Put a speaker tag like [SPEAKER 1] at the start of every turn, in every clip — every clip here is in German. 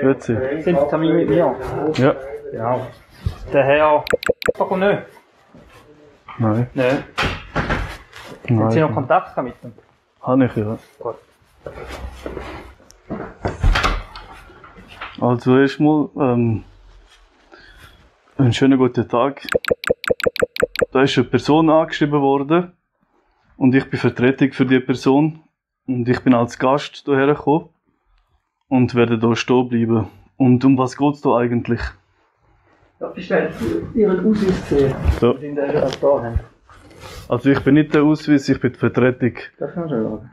[SPEAKER 1] Grüezi.
[SPEAKER 2] Sind Sie Termin mit mir?
[SPEAKER 1] Ja.
[SPEAKER 2] Genau. Der Herr... Ach, komm nicht.
[SPEAKER 1] Nein.
[SPEAKER 2] Nein. Haben Sie noch
[SPEAKER 1] Nein.
[SPEAKER 2] Kontakt mit ihm?
[SPEAKER 1] Habe ich ja.
[SPEAKER 2] Gut.
[SPEAKER 1] Also erstmal, ähm, einen schönen guten Tag. Da ist eine Person angeschrieben worden und ich bin Vertretung für die Person und ich bin als Gast hierher gekommen und werde hier stehen bleiben. Und um was geht's da eigentlich?
[SPEAKER 2] Darf ich schnell Ihren Ausweis sehen?
[SPEAKER 1] Ja.
[SPEAKER 2] Den Sie da haben.
[SPEAKER 1] Also ich bin nicht der Ausweis, ich bin die Vertretung.
[SPEAKER 2] Das kann man schon sagen.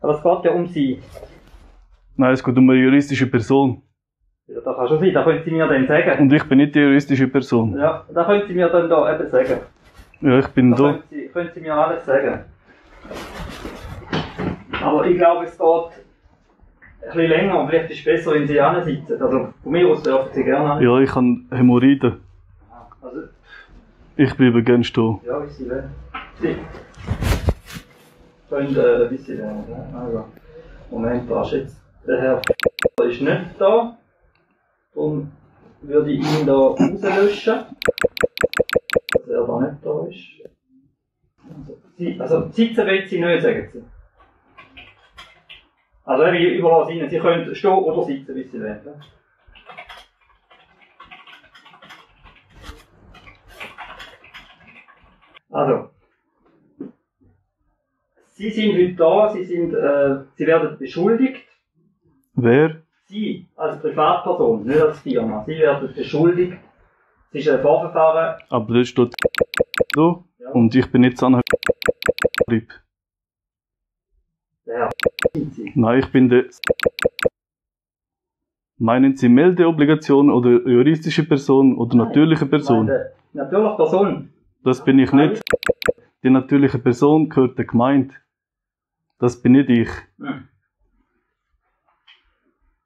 [SPEAKER 2] Aber es geht ja um Sie.
[SPEAKER 1] Nein, es geht um eine juristische Person.
[SPEAKER 2] Ja, das kann schon sein, das können Sie mir dann sagen.
[SPEAKER 1] Und ich bin nicht die juristische Person.
[SPEAKER 2] Ja, das können Sie mir dann da eben sagen.
[SPEAKER 1] Ja, ich bin
[SPEAKER 2] Da
[SPEAKER 1] da.
[SPEAKER 2] können Sie, können Sie mir alles sagen. Aber ich glaube, es geht bisschen länger und vielleicht ist es besser, wenn Sie sitzen. Also von mir aus dürfen Sie gerne
[SPEAKER 1] Ja, ich habe Hämorrhoiden.
[SPEAKER 2] Also,
[SPEAKER 1] Ich bleibe gerne stehen.
[SPEAKER 2] ja, wie Sie wollen. Sie können, äh, wie Sie wollen. Also, Moment, da ist jetzt der Herr ist nicht da. Darum würde ich ihn da rauslöschen. Dass er da nicht da ist. Also, Sie, also sitzen wollen Sie nicht, sagen Sie. Also ich überlasse Ihnen, Sie können stehen oder sitzen, wie Sie wollen. Also, Sie sind heute da, Sie, sind, äh, Sie werden beschuldigt.
[SPEAKER 1] Wer?
[SPEAKER 2] Sie als Privatperson, nicht als Firma, Sie werden beschuldigt. Es ist ein Vorverfahren.
[SPEAKER 1] Aber das steht so.
[SPEAKER 2] Ja.
[SPEAKER 1] Und ich bin nicht Zahnbetrieb.
[SPEAKER 2] Der
[SPEAKER 1] Nein, ich bin der. Meinen Sie Meldeobligation oder juristische Person oder natürliche Person?
[SPEAKER 2] Meine, natürlich Person.
[SPEAKER 1] Das bin ich nicht. Die natürliche Person gehört der Gemeinde. Das bin nicht ich.
[SPEAKER 2] Hm.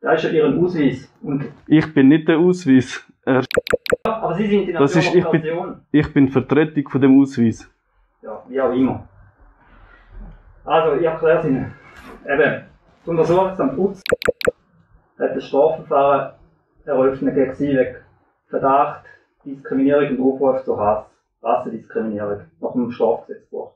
[SPEAKER 2] Da ist ja Ihren Ausweis. Und,
[SPEAKER 1] Ich bin nicht der Ausweis. Er,
[SPEAKER 2] aber Sie sind die
[SPEAKER 1] Das ist-
[SPEAKER 2] natürliche
[SPEAKER 1] ich bin-
[SPEAKER 2] Person.
[SPEAKER 1] ich bin Vertretung von dem Ausweis.
[SPEAKER 2] Ja, wie auch immer. Also, ich erkläre es Ihnen. Eben, das Untersuchungsamt Putz hat ein Strafverfahren eröffnet gegen Sie wegen Verdacht, Diskriminierung und Aufruf zur Hass, Rassendiskriminierung nach dem Strafgesetzbuch.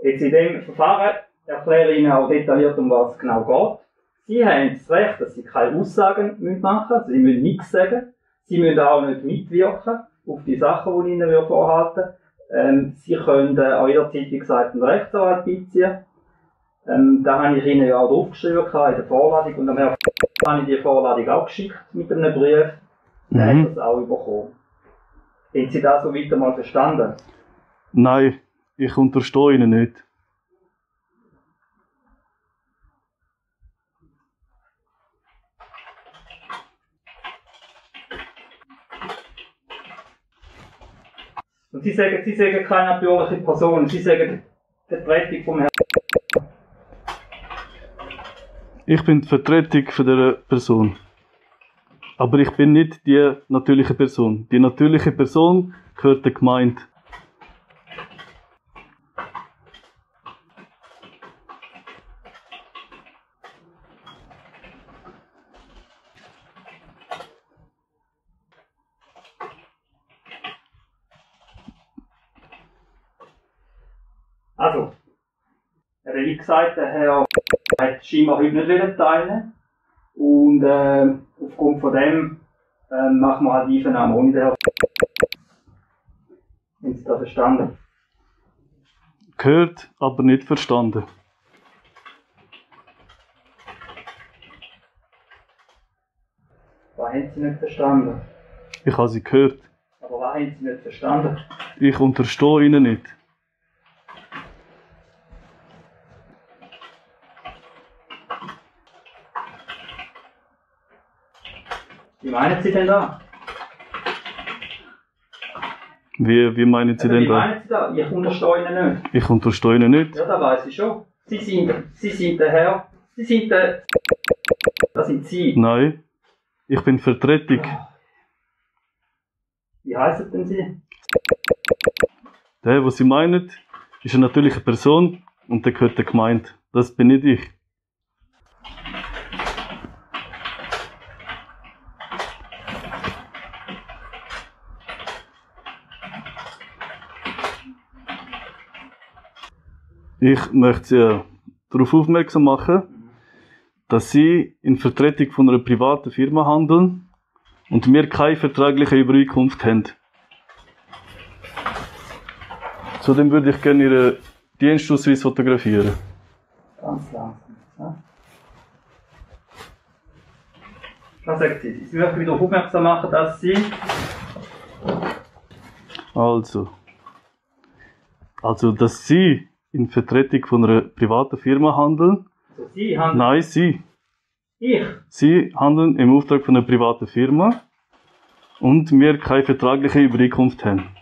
[SPEAKER 2] Jetzt in dem Verfahren erkläre ich Ihnen auch detailliert, um was es genau geht. Sie haben das Recht, dass Sie keine Aussagen machen müssen, Sie müssen nichts sagen. Sie müssen auch nicht mitwirken auf die Sachen, die Ihnen vorhalten ähm, Sie können äh, an jederzeit, wie gesagt, einen Rechtsanwalt beiziehen. Ähm, da habe ich Ihnen ja auch draufgeschrieben gehabt in der Vorladung und am Herrn habe ich die Vorladung auch geschickt mit einem Brief. Der hat
[SPEAKER 1] Mhm.
[SPEAKER 2] das auch bekommen. Haben Sie das so weit einmal verstanden?
[SPEAKER 1] Nein, ich unterstehe Ihnen nicht.
[SPEAKER 2] Und Sie sagen, Sie sagen keine natürliche Person, Sie sagen Vertretung vom Herrn.
[SPEAKER 1] Ich bin die Vertretung von der Person. Aber ich bin nicht die natürliche Person. Die natürliche Person gehört der Gemeinde.
[SPEAKER 2] Also, eben wie gesagt, der Herr hat scheinbar heute nicht teilnehmen und äh, aufgrund von dem äh, machen wir halt Einvernahme ohne den Herrn. Haben Sie das verstanden?
[SPEAKER 1] Gehört, aber nicht verstanden.
[SPEAKER 2] Was haben Sie nicht verstanden?
[SPEAKER 1] Ich habe sie gehört.
[SPEAKER 2] Aber was haben Sie nicht verstanden?
[SPEAKER 1] Ich unterstehe Ihnen nicht.
[SPEAKER 2] Wie meinen Sie denn da?
[SPEAKER 1] Wie, wie meinen Sie
[SPEAKER 2] Eben,
[SPEAKER 1] denn
[SPEAKER 2] wie
[SPEAKER 1] da?
[SPEAKER 2] meinen Sie da? Ich unterstehe Ihnen nicht.
[SPEAKER 1] Ich unterstehe Ihnen nicht.
[SPEAKER 2] Ja, das weiß ich schon. Sie sind, Sie sind der Herr. Sie sind der. Das sind Sie.
[SPEAKER 1] Nein, ich bin Vertretung.
[SPEAKER 2] Wie heißen denn Sie?
[SPEAKER 1] Der, was Sie meinen, ist eine natürliche Person und der gehört der Gemeinde. Das bin nicht ich. Ich möchte Sie darauf aufmerksam machen, dass Sie in Vertretung von einer privaten Firma handeln und wir keine vertragliche Übereinkunft haben. Zudem würde ich gerne Ihren Dienstausweis fotografieren.
[SPEAKER 2] Ganz langsam. Ja. Was sagt sie? Sie möchte wieder aufmerksam machen, dass Sie
[SPEAKER 1] Also. Also, dass Sie in Vertretung von einer privaten Firma handeln.
[SPEAKER 2] also Sie haben
[SPEAKER 1] Nein, Sie.
[SPEAKER 2] ich
[SPEAKER 1] Sie handeln im Auftrag von einer privaten Firma und wir keine vertragliche Übereinkunft haben.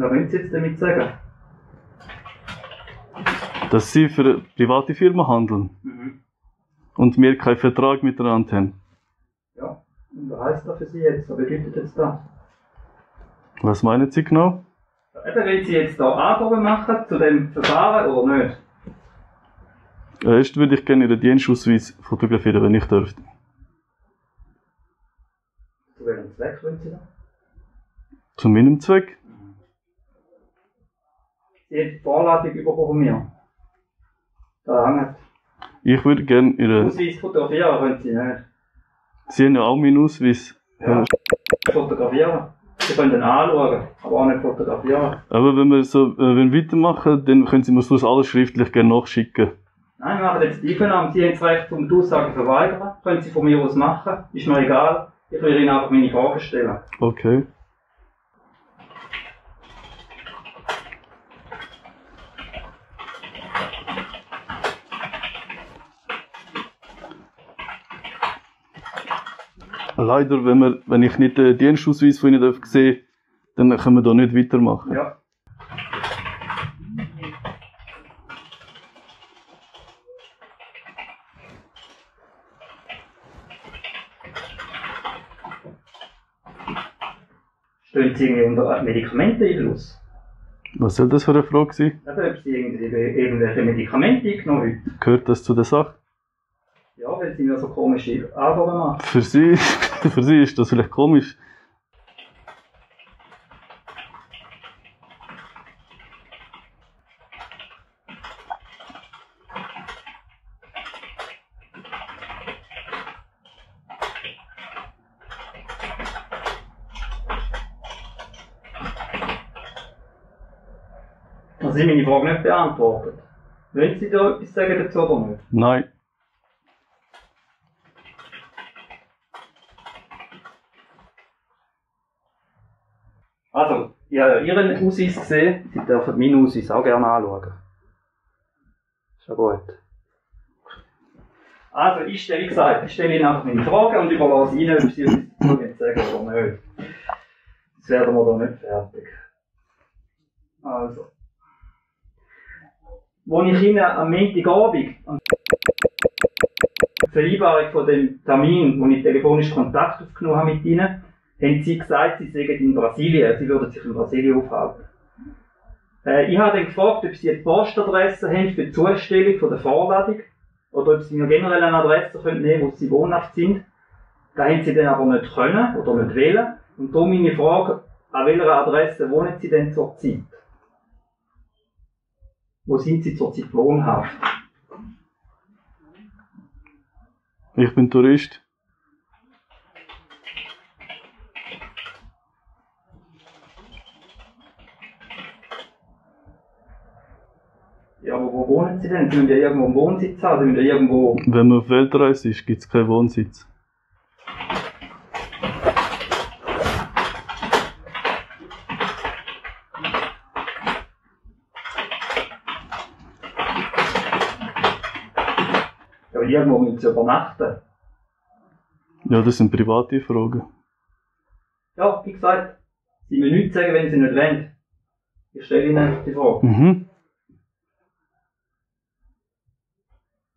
[SPEAKER 2] Was wollen Sie jetzt damit sagen?
[SPEAKER 1] Dass Sie für eine private Firma handeln
[SPEAKER 2] Mhm.
[SPEAKER 1] und wir keinen Vertrag miteinander haben.
[SPEAKER 2] Ja. Und was heisst das für Sie jetzt? Was bedeutet jetzt das?
[SPEAKER 1] Was meinen Sie genau?
[SPEAKER 2] Eben, wenn Sie jetzt da Angaben machen zu dem Verfahren oder nicht?
[SPEAKER 1] Erst würde ich gerne Ihren Dienstausweis fotografieren, wenn ich dürfte.
[SPEAKER 2] Zu welchem Zweck wollen Sie da?
[SPEAKER 1] Zu meinem Zweck?
[SPEAKER 2] Sie haben die Vorladung bekommen von mir. Da hängt.
[SPEAKER 1] Ich würde gerne Ihren...
[SPEAKER 2] Ausweis fotografieren können Sie nicht.
[SPEAKER 1] Sie haben ja auch meinen Ausweis.
[SPEAKER 2] Ja. Fotografieren. Sie können den anschauen, aber auch nicht fotografieren.
[SPEAKER 1] Aber wenn wir so äh, wenn wir weitermachen, dann können Sie mir sonst alles schriftlich gerne nachschicken.
[SPEAKER 2] Nein, wir machen jetzt die Einvernahme. Sie haben das Recht, um die Aussage zu verweigern. Können Sie von mir aus machen. Ist mir egal. Ich will Ihnen einfach meine Fragen stellen.
[SPEAKER 1] Okay. Leider, wenn, wir, wenn ich nicht den Dienstausweis von Ihnen darf sehen dann können wir da nicht weitermachen.
[SPEAKER 2] Ja. Stehen Sie irgendwie unter Medikamenteneinfluss?
[SPEAKER 1] Was soll das für eine Frage sein?
[SPEAKER 2] Eben, ob Sie irgendwie irgendwelche Medikamente eingenommen haben?
[SPEAKER 1] Gehört das zu der Sache?
[SPEAKER 2] Ja, weil Sie mir so komische Angaben machen.
[SPEAKER 1] Für Sie, für Sie ist das vielleicht komisch.
[SPEAKER 2] Also Sie haben meine Frage nicht beantwortet. Wollen Sie da etwas sagen dazu oder nicht?
[SPEAKER 1] Nein.
[SPEAKER 2] Also, ich habe ja Ihren Ausweis gesehen. Sie dürfen meinen Ausweis auch gerne anschauen. Ist ja gut. Also, ich stelle, wie gesagt, ich stelle Ihnen einfach meine Fragen und überlasse Ihnen, ob Sie wollen sagen oder nicht. Das werden wir da nicht fertig. Also. Wo ich Ihnen am Montagabend, am Vereinbarung von dem Termin, wo ich telefonisch Kontakt aufgenommen habe mit Ihnen, haben Sie gesagt, Sie seien in Brasilien, Sie würden sich in Brasilien aufhalten. Äh, ich habe dann gefragt, ob Sie eine Postadresse haben für die Zustellung von der Vorladung oder ob Sie mir generell eine Adresse können nehmen wo Sie wohnhaft sind. Da haben Sie dann aber nicht können oder nicht wählen. Und darum meine Frage, an welcher Adresse wohnen Sie denn zurzeit? Wo sind Sie zurzeit wohnhaft?
[SPEAKER 1] Ich bin Tourist.
[SPEAKER 2] Ja, aber wo wohnen Sie denn? Sie müssen ja irgendwo einen Wohnsitz haben, Sie müssen ja irgendwo...
[SPEAKER 1] Wenn man auf Weltreise ist, gibt es keinen Wohnsitz.
[SPEAKER 2] Ja, aber irgendwo müssen Sie übernachten.
[SPEAKER 1] Ja, das sind private Fragen.
[SPEAKER 2] Ja, wie gesagt, Sie müssen nichts sagen, wenn Sie nicht wollen. Ich stelle Ihnen die Frage.
[SPEAKER 1] Mhm.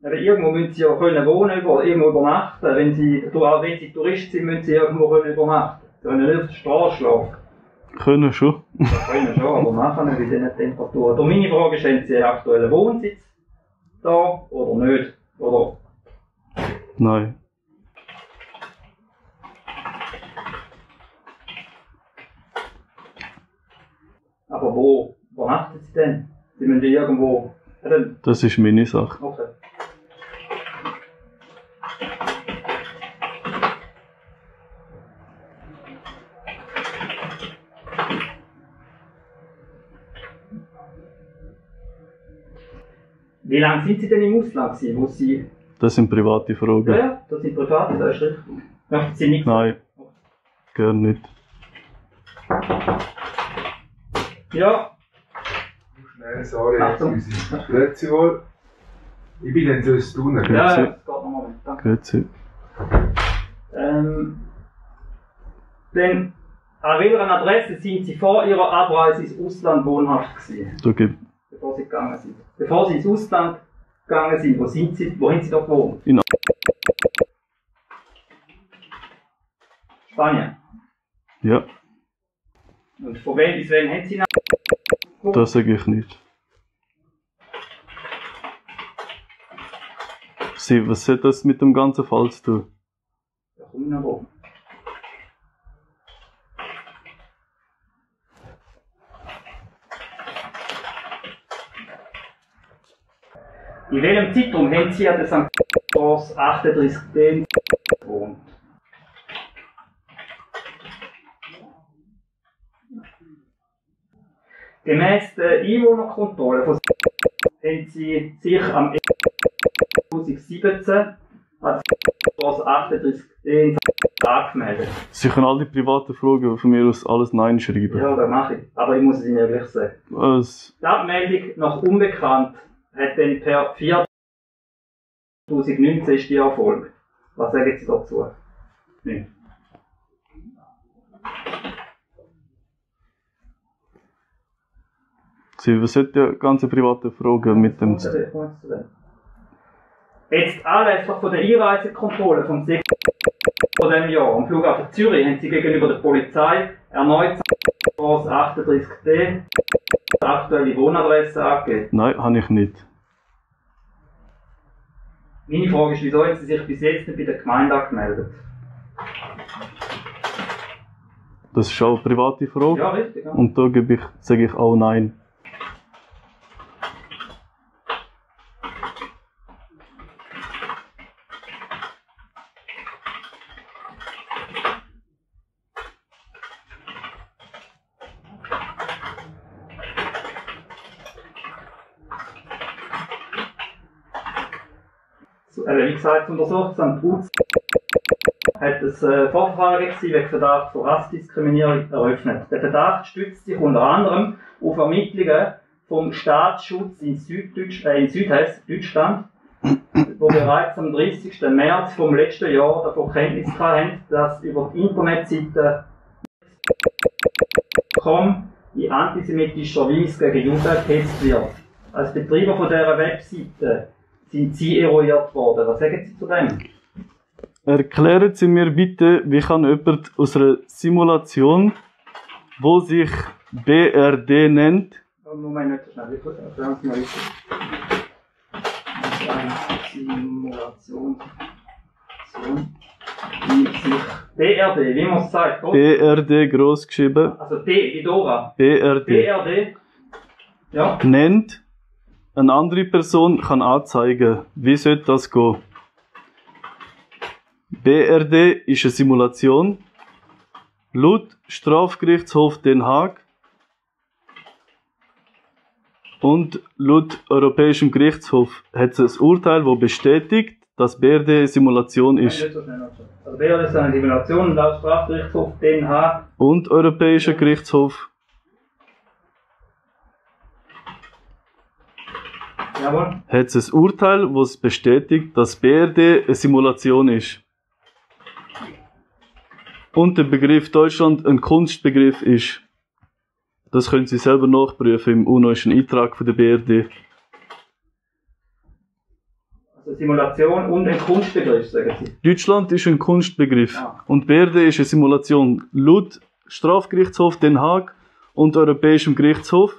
[SPEAKER 2] Aber irgendwo müssen Sie ja können wohnen, über, irgendwo übernachten. Wenn Sie, auch wenn Sie Tourist sind, müssen Sie irgendwo können übernachten. Sie können nicht auf der Straße schlafen.
[SPEAKER 1] Können schon.
[SPEAKER 2] Können schon, aber nachher nicht bei diesen Temperaturen. Und meine Frage ist, haben Sie einen aktuellen Wohnsitz da oder nicht? Oder
[SPEAKER 1] Nein.
[SPEAKER 2] aber wo übernachten Sie denn? Sie müssen irgendwo. Ja,
[SPEAKER 1] Das ist meine Sache.
[SPEAKER 2] okay. Wie lange sind Sie denn im Ausland gewesen, wo Sie...
[SPEAKER 1] Das sind private
[SPEAKER 2] Ja,
[SPEAKER 1] Fragen.
[SPEAKER 2] ja, das sind private, das ist richtig. Möchten Sie nicht...
[SPEAKER 1] Nein. Gern nicht.
[SPEAKER 2] Ja,
[SPEAKER 3] Schnell, sorry,
[SPEAKER 2] Achtung.
[SPEAKER 3] Grüezi wohl. Ich bin dann sonst tun.
[SPEAKER 2] ja,
[SPEAKER 1] Grüezi.
[SPEAKER 2] ja, es geht noch Moment, danke.
[SPEAKER 1] Grüezi.
[SPEAKER 2] Ähm, denn an welcher Adresse sind Sie vor Ihrer Abreise ins Ausland wohnhaft gewesen,
[SPEAKER 1] Da gibt
[SPEAKER 2] bevor Sie gegangen sind? Bevor Sie ins Ausland gegangen sind, wo sind Sie, wo haben Sie da gewohnt?
[SPEAKER 1] In-
[SPEAKER 2] Spanien.
[SPEAKER 1] Ja,
[SPEAKER 2] Und von wem bis wann haben Sie nach
[SPEAKER 1] das sage ich nicht. Sie, was hat das mit dem ganzen Fall zu tun?
[SPEAKER 2] Da komme ich noch drauf. In welchem Zeitraum haben Sie an der St. Straße 38 gewohnt? Gemäss der Einwohnerkontrolle von haben Sie sich am 2017 an der Straße 38 angemeldet.
[SPEAKER 1] Sie können all die privaten Fragen von mir aus alles Nein schreiben.
[SPEAKER 2] Ja, das mache ich. Aber ich muss es Ihnen gleich sagen.
[SPEAKER 1] Was?
[SPEAKER 2] Die Abmeldung nach unbekannt hat dann per 2019 ist die Erfolg. Was sagen Sie dazu? Nicht.
[SPEAKER 1] Sie, hat die ganze private Fragen mit dem.
[SPEAKER 2] Jetzt anlässlich von der Einreisekontrolle vom 6. von diesem Jahr am Flughafen Zürich haben Sie gegenüber der Polizei erneut Straße 38d die aktuelle Wohnadresse angegeben.
[SPEAKER 1] Nein, habe ich nicht.
[SPEAKER 2] Meine Frage ist, wieso haben Sie sich bis jetzt nicht bei der Gemeinde angemeldet?
[SPEAKER 1] Das ist auch eine private Frage.
[SPEAKER 2] Ja, richtig. Ja.
[SPEAKER 1] Und da gebe ich, sage ich auch Nein.
[SPEAKER 2] Äh, wie gesagt, hat ein äh, Vorverfahren wegen Verdacht von Rassdiskriminierung eröffnet. Der Verdacht stützt sich unter anderem auf Ermittlungen vom Staatsschutz in, Süddeutsch, äh, in Südhessen, Deutschland, wo bereits am 30. März vom letzten Jahr davon Kenntnis hatten, dass über die Internetseite com in antisemitischer Weise gegen Juden gehetzt wird. Als Betreiber von dieser Webseite sind Sie eruiert worden. Was sagen Sie zu dem?
[SPEAKER 1] Erklären Sie mir bitte, wie kann jemand aus einer Simulation, wo sich BRD nennt,
[SPEAKER 2] Moment, nicht so schnell. Erklären Sie mal weiter. Simulation. Simulation. Wie sich BRD, wie man es sagt. groß-
[SPEAKER 1] BRD groß geschrieben,
[SPEAKER 2] Also D wie Dora.
[SPEAKER 1] BRD
[SPEAKER 2] BRD. Ja.
[SPEAKER 1] nennt, eine andere Person kann anzeigen. Wie sollte das gehen? BRD ist eine Simulation. Laut Strafgerichtshof Den Haag und laut Europäischem Gerichtshof hat es ein Urteil, das bestätigt, dass BRD eine Simulation ist.
[SPEAKER 2] Also. BRD ist eine Simulation laut Strafgerichtshof Den Haag.
[SPEAKER 1] Und Europäischer Gerichtshof
[SPEAKER 2] Jawohl.
[SPEAKER 1] hat es ein Urteil, das bestätigt, dass BRD eine Simulation ist. Und der Begriff Deutschland ein Kunstbegriff ist. Das können Sie selber nachprüfen im unneuesten Eintrag von der BRD.
[SPEAKER 2] Also Simulation und ein Kunstbegriff, sagen Sie.
[SPEAKER 1] Deutschland ist ein Kunstbegriff
[SPEAKER 2] Ja.
[SPEAKER 1] und BRD ist eine Simulation. Laut Strafgerichtshof Den Haag und Europäischem Gerichtshof.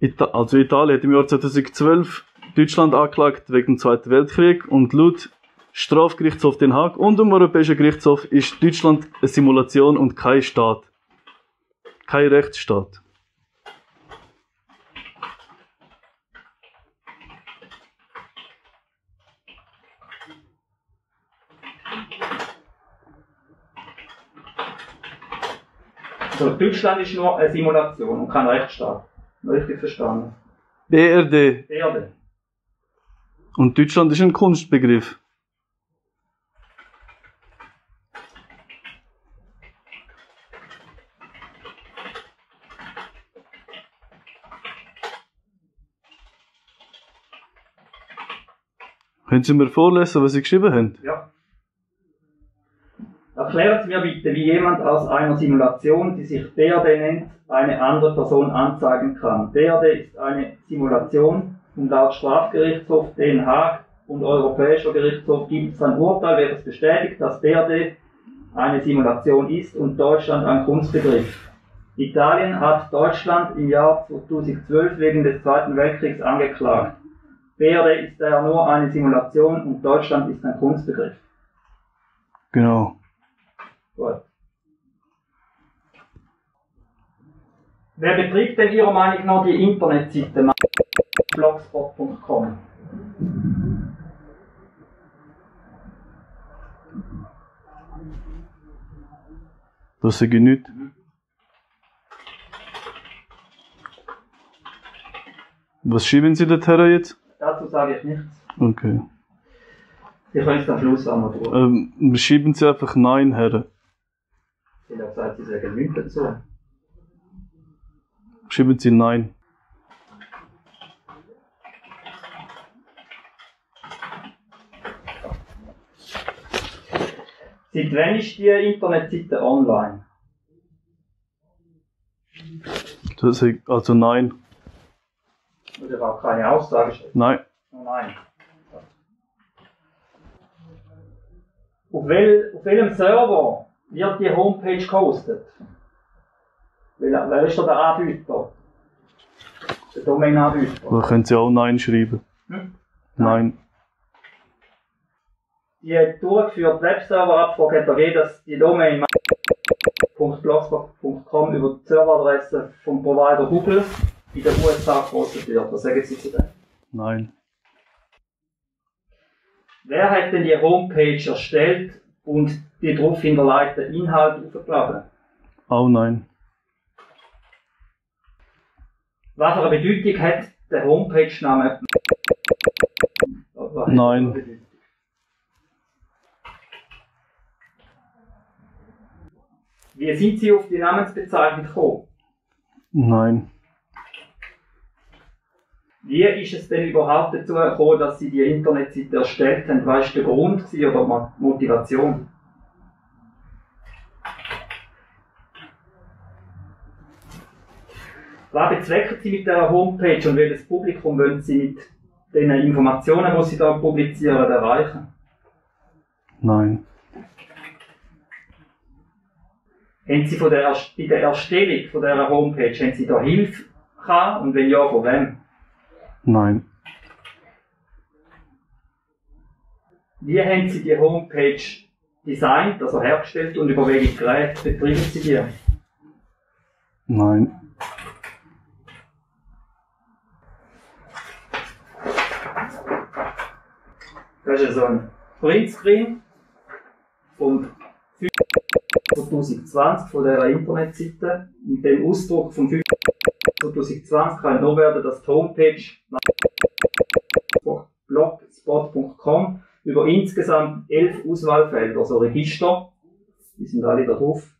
[SPEAKER 1] Ita also Italien hat im Jahr 2012 Deutschland angeklagt wegen dem Zweiten Weltkrieg und laut Strafgerichtshof Den Haag und dem Europäischen Gerichtshof ist Deutschland eine Simulation und kein Staat. Kein Rechtsstaat.
[SPEAKER 2] Also Deutschland ist nur eine Simulation und kein Rechtsstaat. Richtig verstanden.
[SPEAKER 1] BRD.
[SPEAKER 2] Erde.
[SPEAKER 1] Und Deutschland ist ein Kunstbegriff. Können Sie mir vorlesen, was Sie geschrieben haben?
[SPEAKER 2] Ja. Erklären Sie mir bitte, wie jemand aus einer Simulation, die sich BRD nennt, eine andere Person anzeigen kann. BRD ist eine Simulation und laut Strafgerichtshof Den Haag und Europäischer Gerichtshof gibt es ein Urteil, welches bestätigt, dass BRD eine Simulation ist und Deutschland ein Kunstbegriff. Italien hat Deutschland im Jahr 2012 wegen des Zweiten Weltkriegs angeklagt. BRD ist daher nur eine Simulation und Deutschland ist ein Kunstbegriff.
[SPEAKER 1] Genau.
[SPEAKER 2] Gut. Wer betreibt denn Ihrer Meinung nach die Internetseite blogspot.com?
[SPEAKER 1] Das ich nicht. Was schreiben Sie dorthin jetzt?
[SPEAKER 2] Dazu sage ich nichts.
[SPEAKER 1] Okay.
[SPEAKER 2] Sie können es am Schluss noch tun.
[SPEAKER 1] Ähm, schreiben Sie einfach Nein her.
[SPEAKER 2] Ich habe gesagt, Sie sagen nichts dazu.
[SPEAKER 1] Schreiben Sie Nein.
[SPEAKER 2] Seit wann ist die Internetseite online?
[SPEAKER 1] Das sag, also Nein.
[SPEAKER 2] Oder war keine Aussage?
[SPEAKER 1] Nein.
[SPEAKER 2] Oh nein. Auf, wel, auf welchem Server wird die Homepage gehostet? Wel, wer ist da der Anbieter? Der Domain-Anbieter.
[SPEAKER 1] Da können Sie auch Nein schreiben.
[SPEAKER 2] Hm?
[SPEAKER 1] Nein.
[SPEAKER 2] Die durchgeführte Webserver-Abfrage hat ergeben, dass die Domain .blogspot.com über die Serveradresse vom Provider Google in den USA gehostet wird. Was sagen Sie zu dem?
[SPEAKER 1] Nein.
[SPEAKER 2] Wer hat denn die Homepage erstellt und die darauf hinterlegten Inhalte aufgeladen?
[SPEAKER 1] Auch nein.
[SPEAKER 2] Was für eine Bedeutung hat der Homepage-Name?
[SPEAKER 1] Nein.
[SPEAKER 2] Wie sind Sie auf die Namensbezeichnung gekommen?
[SPEAKER 1] Nein.
[SPEAKER 2] Wie ist es denn überhaupt dazu gekommen, dass Sie die Internetseite erstellt haben? Was war der Grund oder Mo- Motivation? Was bezwecken Sie mit dieser Homepage und welches Publikum wollen Sie mit den Informationen, die Sie da publizieren, erreichen?
[SPEAKER 1] Nein.
[SPEAKER 2] Haben Sie von der, bei der Erstellung von dieser Homepage, haben Sie da Hilfe gehabt? Und wenn ja, von wem?
[SPEAKER 1] Nein.
[SPEAKER 2] Wie haben Sie die Homepage designt, also hergestellt und über welche Geräte betreiben Sie die?
[SPEAKER 1] Nein.
[SPEAKER 2] Das ist so ein Printscreen vom 2020 von dieser Internetseite. Mit dem Ausdruck vom 2020 kann nur werden, dass die Homepage blogspot.com über insgesamt elf Auswahlfelder, also Register, die sind alle da drauf,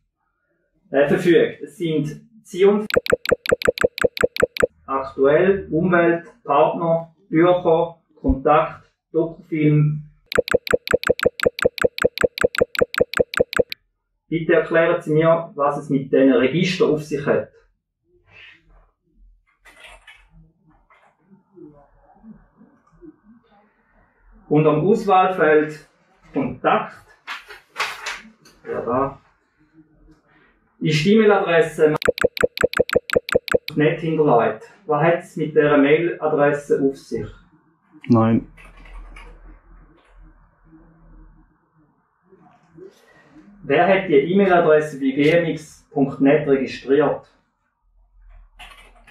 [SPEAKER 2] äh, verfügt. Es sind Zion, aktuell, Umwelt, Partner, Bücher, Kontakt, Dokufilm. Bitte erklären Sie mir, was es mit diesen Registern auf sich hat. Unter dem Auswahlfeld Kontakt, ja da, Ist die E-Mail-Adresse nicht hinterlegt? Was hat es mit dieser Mail-Adresse auf sich?
[SPEAKER 1] Nein.
[SPEAKER 2] Wer hat die E-Mail-Adresse wie gmx.net registriert?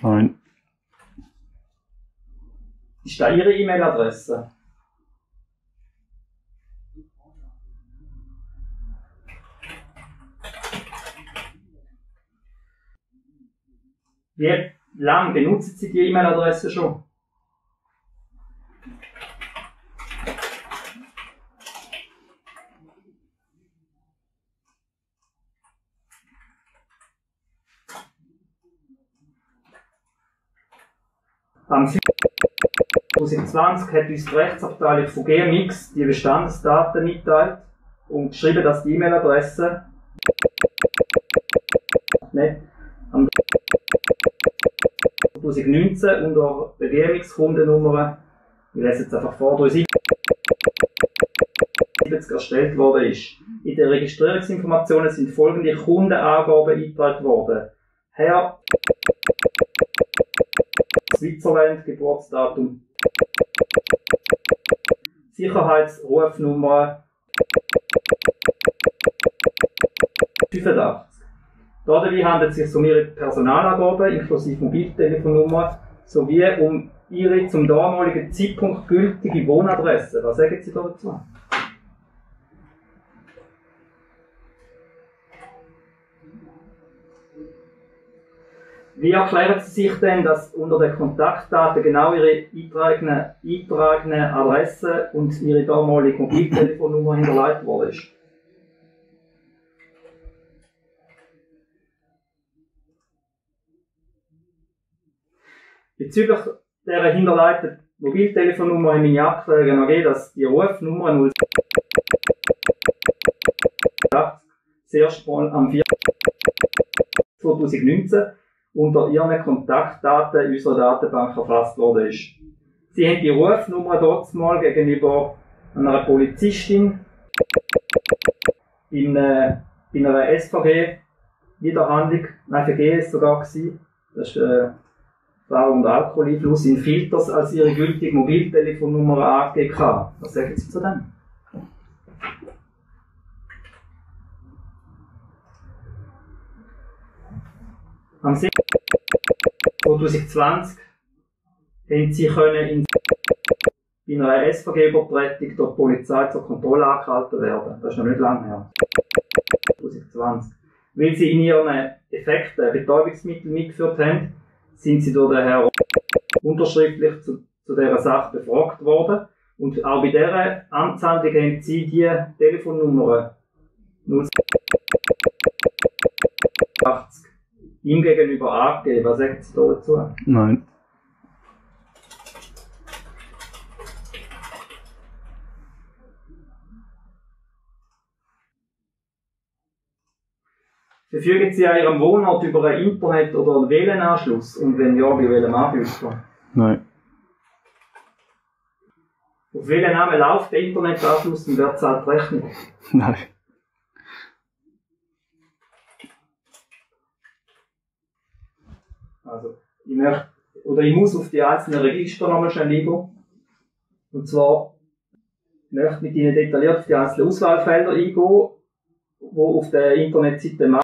[SPEAKER 1] Nein.
[SPEAKER 2] Ist da Ihre E-Mail-Adresse? Wie lange benutzen Sie die E-Mail-Adresse schon? Am 2020 hat uns die Rechtsabteilung von GMX die Bestandsdaten mitteilt und geschrieben, dass die E-Mail-Adresse am 2019 unter der GMX-Kundennummer, ich lese jetzt einfach vor, 370 erstellt worden ist. In den Registrierungsinformationen sind folgende Kundenangaben eingetragen worden. Herr Switzerland, Geburtsdatum, Sicherheitsrufnummer 85. Dabei handelt es sich um Ihre Personalangaben inklusive Mobiltelefonnummer sowie um Ihre zum damaligen Zeitpunkt gültige Wohnadresse. Was sagen Sie dazu? Wie erklären Sie sich denn, dass unter den Kontaktdaten genau Ihre eingetragene, eingetragene Adresse und Ihre damalige Mobiltelefonnummer hinterlegt worden ist? Bezüglich dieser hinterlegten Mobiltelefonnummer in meine Akträge noch dass die Rufnummer 0 das erste Mal am 4. 2019 unter ihren Kontaktdaten in unserer Datenbank erfasst worden ist. Sie haben die Rufnummer dort mal gegenüber einer Polizistin in, äh, in einer SVG Wiederhandlung, nein, VG ist sogar gewesen. Das ist, äh, Frau unter Alkoholeinfluss in Filters als ihre gültige Mobiltelefonnummer haben. Was sagen Sie zu dem? Am 6. 2020 haben sie können in in einer SVG-Übertretung durch die Polizei zur Kontrolle angehalten werden. Das ist noch nicht lange her. 2020. Weil sie in ihren Effekten Betäubungsmittel mitgeführt haben, sind sie durch den Herrn unterschriftlich zu, zu dieser Sache befragt worden. Und auch bei dieser Amtshandlung haben sie die Telefonnummer 080 ihm gegenüber angegeben. Was sagt sie da dazu?
[SPEAKER 1] Nein.
[SPEAKER 2] Verfügen Sie an Ihrem Wohnort über ein Internet- oder einen WLAN-Anschluss? Und wenn ja, bei welchem Anbieter?
[SPEAKER 1] Nein.
[SPEAKER 2] Auf welchen Namen läuft der Internetanschluss und wer zahlt die Rechnung?
[SPEAKER 1] Nein.
[SPEAKER 2] Also, ich möchte, oder ich muss auf die einzelnen Register nochmal schnell eingehen. Und zwar möchte ich mit Ihnen detailliert auf die einzelnen Auswahlfelder eingehen, die auf der Internetseite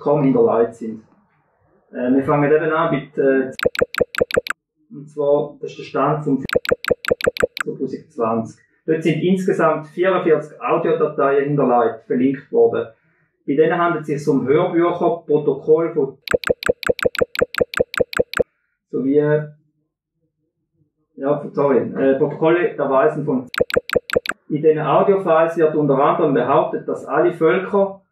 [SPEAKER 2] .com hinterlegt sind. Äh, wir fangen eben an mit, äh, und zwar, das ist der Stand vom 2020. Dort sind insgesamt 44 Audiodateien hinterlegt, verlinkt worden. Bei denen handelt es sich um Hörbücher, Protokoll von sowie ja, sorry, äh, Protokolle der Weisen von in diesen Audiofiles wird unter anderem behauptet, dass alle Völker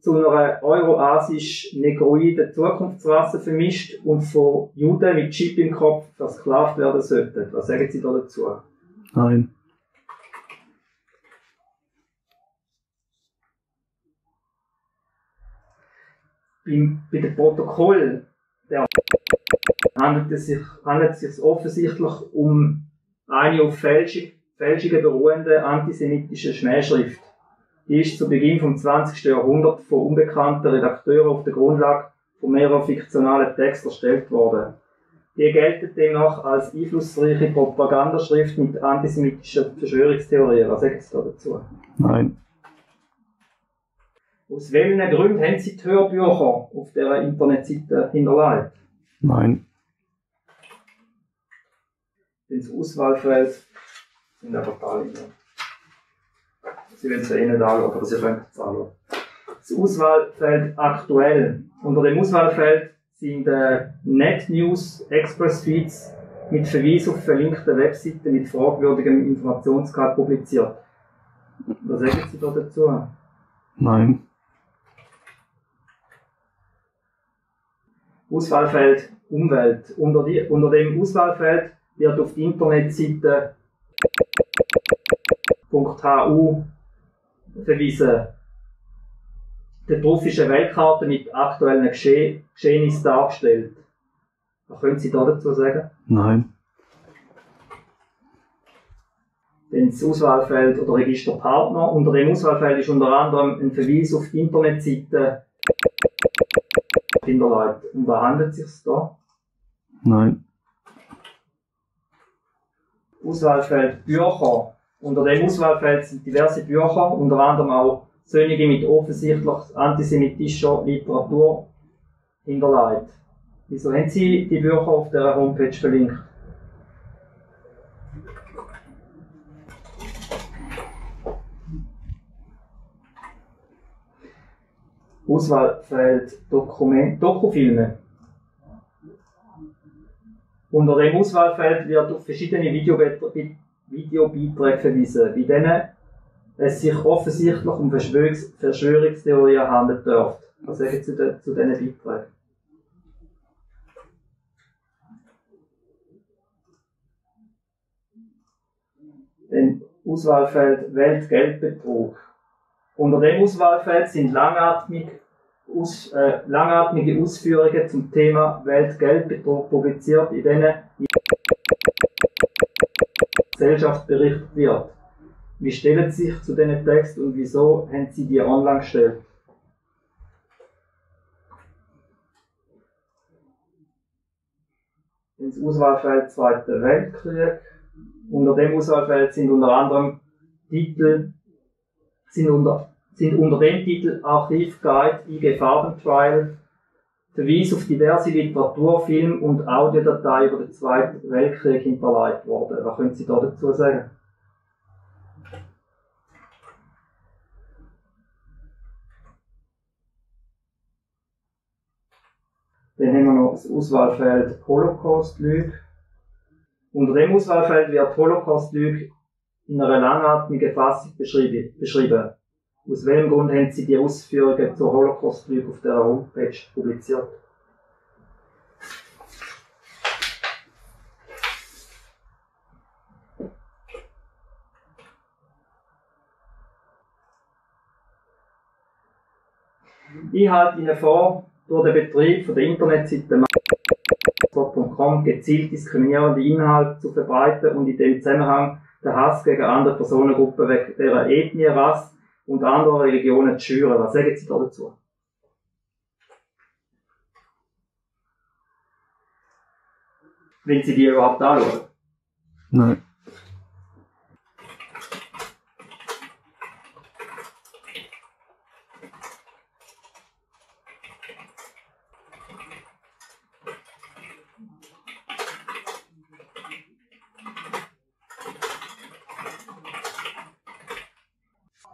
[SPEAKER 2] zu einer euroasisch-negroiden Zukunftsrasse vermischt und von Juden mit Chip im Kopf versklavt werden sollten. Was sagen Sie da dazu?
[SPEAKER 1] Nein.
[SPEAKER 2] Beim, bei dem Protokoll der handelt es sich, handelt es sich offensichtlich um eine auf Fälschung, Fälschungen beruhende antisemitische Schmähschrift. Die ist zu Beginn vom 20. Jahrhundert von unbekannten Redakteuren auf der Grundlage von mehreren fiktionalen Texten erstellt worden. Die gelten demnach als einflussreiche Propagandaschrift mit antisemitischen Verschwörungstheorien. Was sagen Sie da dazu?
[SPEAKER 1] Nein.
[SPEAKER 2] Aus welchen Gründen haben Sie die Hörbücher auf dieser Internetseite hinterlegt?
[SPEAKER 1] Nein.
[SPEAKER 2] ins Auswahlfeld sind einfach alle. Sie werden es ja eh nicht anschauen, aber Sie können es anschauen. Das Auswahlfeld aktuell. Unter dem Auswahlfeld sind äh, Net News Express Feeds mit Verweis auf verlinkte Webseiten mit fragwürdigem Informationsgehalt publiziert. Was sagen Sie da dazu?
[SPEAKER 1] Nein.
[SPEAKER 2] Auswahlfeld Umwelt. Unter, die, unter dem Auswahlfeld wird auf die Internetseite .hu verwiesen. Darauf ist eine Weltkarte mit aktuellen Gesche Geschehnissen dargestellt. Was können Sie da dazu sagen?
[SPEAKER 1] Nein.
[SPEAKER 2] Dann das Auswahlfeld oder Registerpartner. Unter dem Auswahlfeld ist unter anderem ein Verweis auf die Internetseite hinterlegt. Um was handelt es sich da?
[SPEAKER 1] Nein.
[SPEAKER 2] Auswahlfeld Bücher. Unter dem Auswahlfeld sind diverse Bücher, unter anderem auch solche mit offensichtlich antisemitischer Literatur hinterlegt. Wieso haben Sie die Bücher auf der Homepage verlinkt? Auswahlfeld Dokument, Dokufilme. Unter dem Auswahlfeld wird auf verschiedene Videobeiträge verwiesen, bei denen es sich offensichtlich um Verschwörungs Verschwörungstheorien handeln dürfte. Was sagen Sie zu, de zu diesen Beiträgen? Dann Auswahlfeld Weltgeldbetrug. Unter dem Auswahlfeld sind langatmig, aus, äh, langatmige Ausführungen zum Thema Weltgeldbetrug publiziert, in denen die Gesellschaft berichtet wird. Wie stellen Sie sich zu diesen Texten und wieso haben Sie die online gestellt? Ins Auswahlfeld Zweiter Weltkrieg. Unter dem Auswahlfeld sind unter anderem Titel, sind unter, sind unter dem Titel Archivguide IG Farbentrial Verweis auf diverse Literatur, Film und Audiodateien über den Zweiten Weltkrieg hinterlegt worden. Was können Sie da dazu sagen? Dann haben wir noch das Auswahlfeld Holocaust-Lüge. Unter dem Auswahlfeld wird Holocaust-Lüge in einer langatmigen Fassung beschrieben. Aus welchem Grund haben Sie die Ausführungen zur Holocaust-Lüge auf der Homepage publiziert? Ich halte Ihnen vor, durch den Betrieb von der Internetseite .com gezielt diskriminierende Inhalte zu verbreiten und in dem Zusammenhang den Hass gegen andere Personengruppen wegen ihrer Ethnie, Rasse und andere Religionen zu schüren. Was sagen Sie da dazu? Wenn Sie die überhaupt anschauen?
[SPEAKER 1] Nein.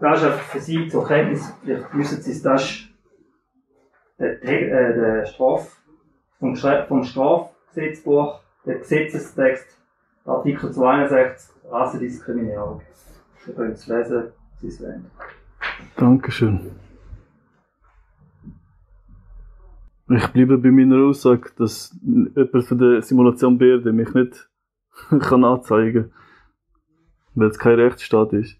[SPEAKER 2] Das ist einfach für Sie zur Kenntnis, vielleicht wissen Sie das ist der, äh, der Straf, vom, vom Strafgesetzbuch, der Gesetzestext, Artikel 62, Rassendiskriminierung. Sie können es lesen, Sie es wollen.
[SPEAKER 1] Dankeschön. Ich bleibe bei meiner Aussage, dass jemand von der Simulation BRD mich nicht kann anzeigen kann. Weil es kein Rechtsstaat ist.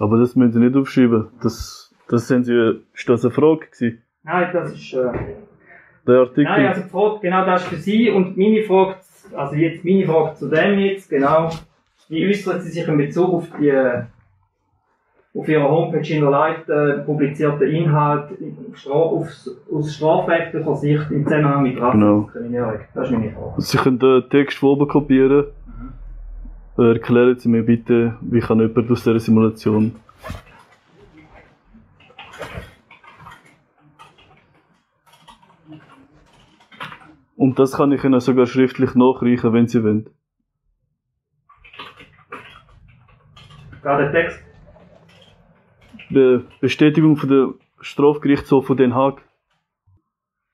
[SPEAKER 1] Aber das müssen Sie nicht aufschreiben. Das, das haben Sie, ist das eine Frage gewesen?
[SPEAKER 2] Nein, das ist, äh,
[SPEAKER 1] Der Artikel.
[SPEAKER 2] nein, also die Frage, genau das ist für Sie und meine Frage, also jetzt meine Frage zu dem jetzt, genau, wie äußert Sie sich in Bezug auf die, auf ihrer Homepage in der Light äh, publizierten Inhalt in Stra aufs, aus strafrechtlicher Sicht im Zusammenhang mit Rassendiskriminierung? Das ist meine Frage.
[SPEAKER 1] Sie können den Text oben kopieren. Äh, Erklären Sie mir bitte, wie kann jemand aus dieser Simulation. Und das kann ich Ihnen sogar schriftlich nachreichen, wenn Sie wollen.
[SPEAKER 2] Gerade der Text.
[SPEAKER 1] Be Bestätigung von der Strafgerichtshof von Den Haag.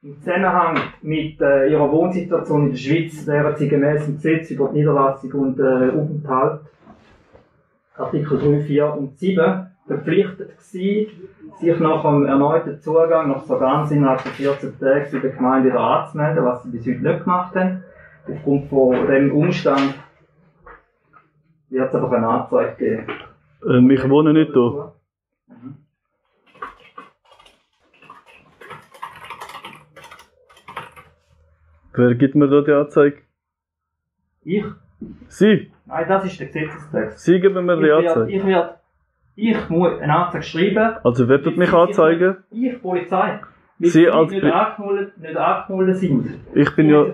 [SPEAKER 2] Im Zusammenhang mit äh, ihrer Wohnsituation in der Schweiz wären sie gemäß dem Gesetz über die Niederlassung und äh, Aufenthalt, Artikel 3, 4 und 7, verpflichtet gewesen, sich nach einem erneuten Zugang, nach ganz innerhalb von 14 Tagen bei der Gemeinde wieder anzumelden, was sie bis heute nicht gemacht haben. Aufgrund von dem Umstand wird es einfach eine Anzeige geben.
[SPEAKER 1] Ähm, ich wohne nicht da. Wer gibt mir da die Anzeige?
[SPEAKER 2] Ich?
[SPEAKER 1] Sie!
[SPEAKER 2] Nein, das ist der Gesetzestext.
[SPEAKER 1] Sie geben mir
[SPEAKER 2] Ich
[SPEAKER 1] die Anzeige.
[SPEAKER 2] ich werde, ich muss eine Anzeige schreiben.
[SPEAKER 1] Also wer tut mich anzeigen?
[SPEAKER 2] Ich, Polizei. Weil
[SPEAKER 1] Sie
[SPEAKER 2] sie
[SPEAKER 1] als
[SPEAKER 2] nicht angemeldet, nicht angemeldet sind.
[SPEAKER 1] Ich bin ja,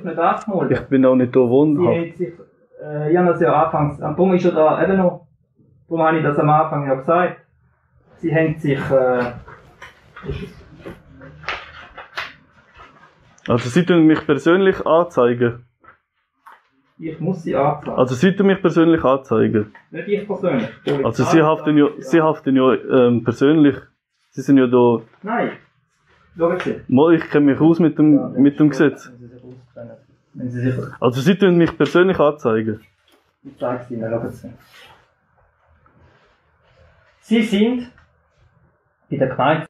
[SPEAKER 1] ich bin auch nicht da
[SPEAKER 2] Sie
[SPEAKER 1] wohnhaft.
[SPEAKER 2] sich, äh, ich habe das ja anfangs, am Punkt ist ja da eben noch, darum habe ich das am Anfang ja gesagt. Sie haben sich, äh,
[SPEAKER 1] Also Sie tun mich persönlich anzeigen.
[SPEAKER 2] ich muss sie anzeigen.
[SPEAKER 1] Also Sie tun mich persönlich anzeigen.
[SPEAKER 2] nicht ich persönlich. Polizei
[SPEAKER 1] Also Sie haften ja, Sie haften ja ähm, persönlich. Sie sind ja da.
[SPEAKER 2] Nein. Schauen Sie.
[SPEAKER 1] Mal, ich kenne mich aus mit
[SPEAKER 2] Ja,
[SPEAKER 1] dem, mit dem Gesetz.
[SPEAKER 2] Wenn Sie sich
[SPEAKER 1] Also Sie tun mich persönlich anzeigen.
[SPEAKER 2] ich zeige es Ihnen, schauen Sie. Sie sind bei der Gemeinde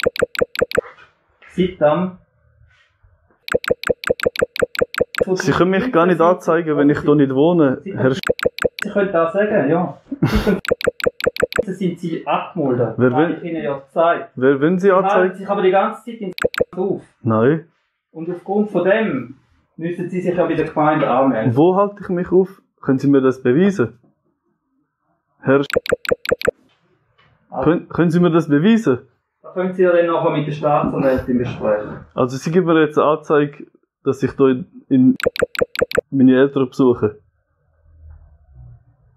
[SPEAKER 2] seit
[SPEAKER 1] Sie können mich gar nicht anzeigen, wenn ich da nicht wohne.
[SPEAKER 2] Sie
[SPEAKER 1] Herr
[SPEAKER 2] können, Sie können das sagen, ja. Dem sind Sie abgemolden.
[SPEAKER 1] Wer will-
[SPEAKER 2] ich Ihnen ja gezeigt.
[SPEAKER 1] Wer wenn Sie
[SPEAKER 2] Sie halten
[SPEAKER 1] anzeigen?
[SPEAKER 2] sich aber die ganze Zeit in auf.
[SPEAKER 1] Nein.
[SPEAKER 2] Und aufgrund von dem müssen Sie sich ja bei der Gemeinde anmelden.
[SPEAKER 1] Wo halte ich mich auf? Können Sie mir das beweisen? Herr,
[SPEAKER 2] Also,
[SPEAKER 1] können, können Sie mir das beweisen?
[SPEAKER 2] da können Sie ja dann nachher mit der Staatsanwältin besprechen.
[SPEAKER 1] Also Sie geben mir jetzt eine Anzeige, dass ich da in, in meine Eltern besuche.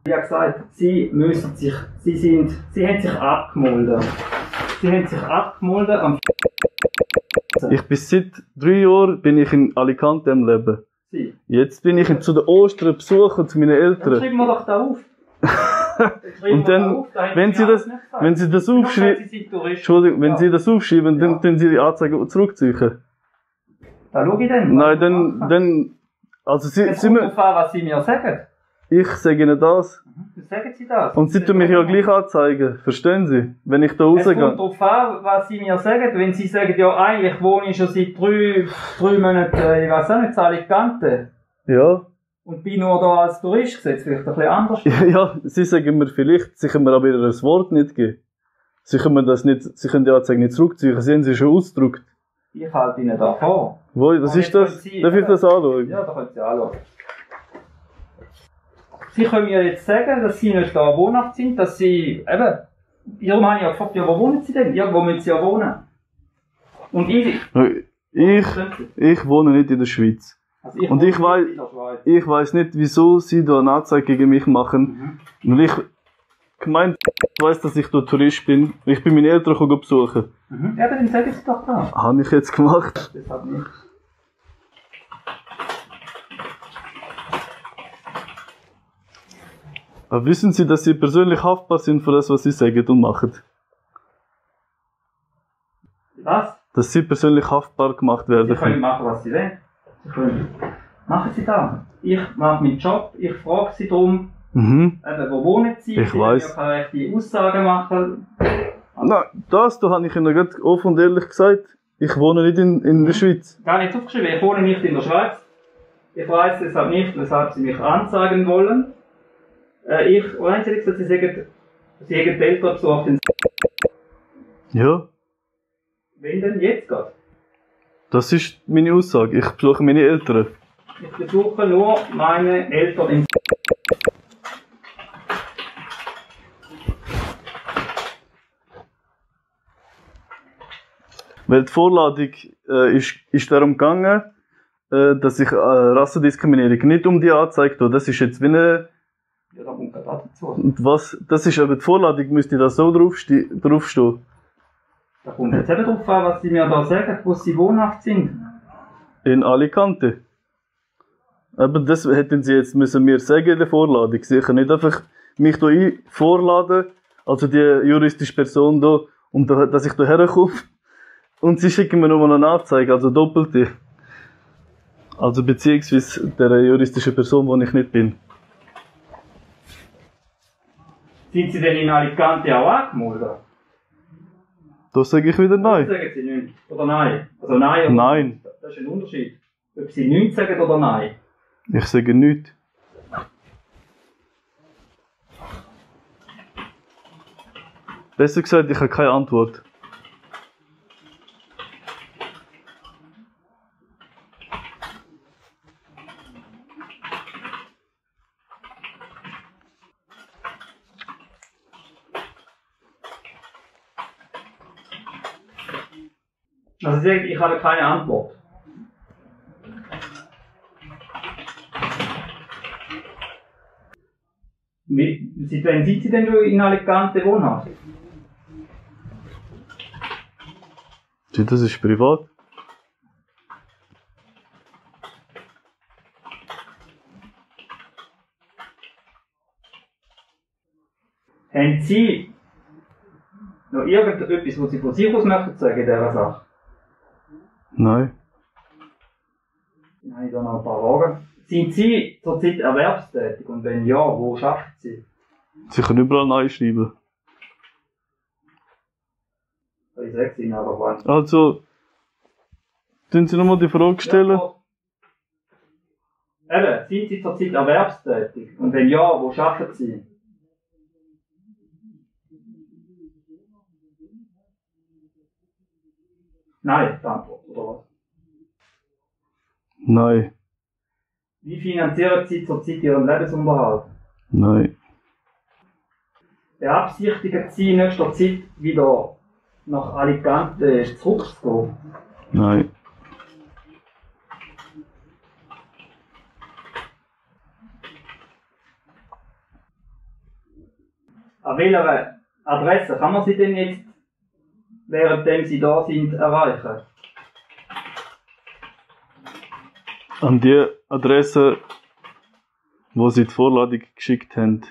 [SPEAKER 2] Wie gesagt, Sie müssen sich, Sie sind, Sie haben sich abgemolden. Sie haben sich abgemolden am
[SPEAKER 1] Ich bin seit drei Jahren bin ich in Alicante am Leben.
[SPEAKER 2] Sie.
[SPEAKER 1] Jetzt bin ich zu den Ostern besuchen zu meinen
[SPEAKER 2] Dann
[SPEAKER 1] Eltern.
[SPEAKER 2] schreiben wir doch da auf. Dann
[SPEAKER 1] Und dann,
[SPEAKER 2] da
[SPEAKER 1] wenn
[SPEAKER 2] Sie
[SPEAKER 1] das, wenn Sie das aufschreiben. Entschuldigung, wenn
[SPEAKER 2] Ja.
[SPEAKER 1] Sie das aufschreiben, dann
[SPEAKER 2] Ja.
[SPEAKER 1] tun Sie die Anzeige zurückziehen.
[SPEAKER 2] Da schau ich dann.
[SPEAKER 1] Nein, dann, dann, also Sie, mü-
[SPEAKER 2] darauf an, was Sie mir sagen.
[SPEAKER 1] ich sage Ihnen das.
[SPEAKER 2] Dann sagen Sie das.
[SPEAKER 1] Und Sie tun mich ja gleich anzeigen. Verstehen Sie? Wenn ich da
[SPEAKER 2] Es kommt
[SPEAKER 1] rausgehe.
[SPEAKER 2] darauf an, was Sie mir sagen. Wenn Sie sagen, ja, eigentlich wohne ich schon seit drei, drei Monaten, äh, ich weiß auch nicht, in Alicante.
[SPEAKER 1] Ja.
[SPEAKER 2] Und bin nur da als Tourist gesetzt, vielleicht ein bisschen anders.
[SPEAKER 1] Ja, Sie sagen mir vielleicht, Sie können mir aber Ihr Wort nicht geben. Sie können mir das nicht, Sie können die Anzeige nicht zurückziehen. Sie haben sie schon ausgedruckt.
[SPEAKER 2] Ich halte Ihnen da vor.
[SPEAKER 1] Wo, was ist das?
[SPEAKER 2] Sie-
[SPEAKER 1] Darf ich das anschauen?
[SPEAKER 2] Ja, da können Sie anschauen. Sie können mir jetzt sagen, dass Sie nicht da wohnhaft sind, dass Sie, eben, Darum habe ich ja gefragt, ja, wo wohnen Sie denn? Ja, wo müssen Sie ja wohnen? Und ich,
[SPEAKER 1] Ich, ich wohne nicht in der Schweiz.
[SPEAKER 2] also ich
[SPEAKER 1] und ich weiß-. Ich weiß nicht, wieso Sie da eine Anzeige gegen mich machen. Weil ich gemeint weiß, dass ich da Tourist bin. Ich bin meine Eltern gekommen besuchen.
[SPEAKER 2] Mhm. Ja, dann sagen Sie doch da.
[SPEAKER 1] Habe ich jetzt gemacht.
[SPEAKER 2] Deshalb nicht.
[SPEAKER 1] Aber wissen Sie, dass Sie persönlich haftbar sind für das, was Sie sagen und machen?
[SPEAKER 2] Was?
[SPEAKER 1] Dass Sie persönlich haftbar gemacht
[SPEAKER 2] Sie
[SPEAKER 1] werden
[SPEAKER 2] können
[SPEAKER 1] können.
[SPEAKER 2] machen, was Sie wollen. Sie können. Machen Sie das. Ich mache meinen Job, ich frage Sie darum,
[SPEAKER 1] Mhm.
[SPEAKER 2] eben, wo wohnen Sie?
[SPEAKER 1] Ich weiss.
[SPEAKER 2] können ja keine Aussagen machen.
[SPEAKER 1] Nein, das, da habe ich Ihnen gerade offen und ehrlich gesagt. Ich wohne nicht in, in der Schweiz.
[SPEAKER 2] Gar nicht aufgeschrieben, ich wohne nicht in der Schweiz. Ich weiß deshalb nicht, weshalb Sie mich anzeigen wollen. Äh, ich, oder haben Sie gesagt, Sie sagen, Sie haben Eltern besucht in
[SPEAKER 1] Ja,
[SPEAKER 2] Wenn denn jetzt gerade?
[SPEAKER 1] das ist meine Aussage. Ich besuche meine Eltern.
[SPEAKER 2] Ich besuche nur meine Eltern in
[SPEAKER 1] Weil die Vorladung äh, ist, ist darum gegangen, äh, dass ich äh, Rassendiskriminierung nicht um die anzeigt habe. Das ist jetzt wie eine,
[SPEAKER 2] Ja, da kommt gerade dazu.
[SPEAKER 1] was, das ist aber die Vorladung, müsste da so draufste draufstehen.
[SPEAKER 2] Da kommt jetzt eben drauf an, was Sie mir da sagen, wo Sie wohnhaft sind.
[SPEAKER 1] In Alicante. Aber das hätten sie jetzt müssen mir sagen in der Vorladung. Sie können nicht einfach mich ein vorladen, also die juristische Person da, und da, dass ich da herkomme. Und sie schicken mir nochmal eine Anzeige, also doppelte. Also beziehungsweise der juristischen Person, wo ich nicht bin.
[SPEAKER 2] Sind Sie denn in Alicante auch angemeldet?
[SPEAKER 1] Da sage ich wieder
[SPEAKER 2] Das
[SPEAKER 1] nein.
[SPEAKER 2] sagen Sie nicht. Oder nein? Also nein oder
[SPEAKER 1] Nein.
[SPEAKER 2] Das ist ein Unterschied. Ob Sie nichts sagen oder nein.
[SPEAKER 1] Ich sage nichts. Besser gesagt, ich habe keine Antwort.
[SPEAKER 2] Also Sie sagen, ich habe keine Antwort. Wie, seit wann sind Sie denn schon in Alicante wohnhaft?
[SPEAKER 1] Das ist privat.
[SPEAKER 2] Haben Sie noch irgendetwas, was Sie von sich aus möchten sagen in dieser Sache?
[SPEAKER 1] Nein.
[SPEAKER 2] Dann habe ich da noch ein paar Fragen. Sind Sie zurzeit erwerbstätig und wenn ja, wo arbeiten Sie?
[SPEAKER 1] Sie können überall Nein schreiben.
[SPEAKER 2] Ich sage Ihnen aber wann.
[SPEAKER 1] Also, können Sie nochmal die Frage stellen?
[SPEAKER 2] Eben, sind Sie zurzeit erwerbstätig? Und wenn ja, wo arbeiten Sie? Nein, Antwort, oder was?
[SPEAKER 1] Nein.
[SPEAKER 2] Wie finanzieren Sie zurzeit Ihren Lebensunterhalt?
[SPEAKER 1] Nein.
[SPEAKER 2] Beabsichtigen Sie in nächster Zeit wieder nach Alicante zurückzugehen?
[SPEAKER 1] Nein.
[SPEAKER 2] An welcher Adresse kann man Sie denn jetzt, währenddem Sie da sind, erreichen?
[SPEAKER 1] An die Adresse, wo Sie die Vorladung geschickt haben.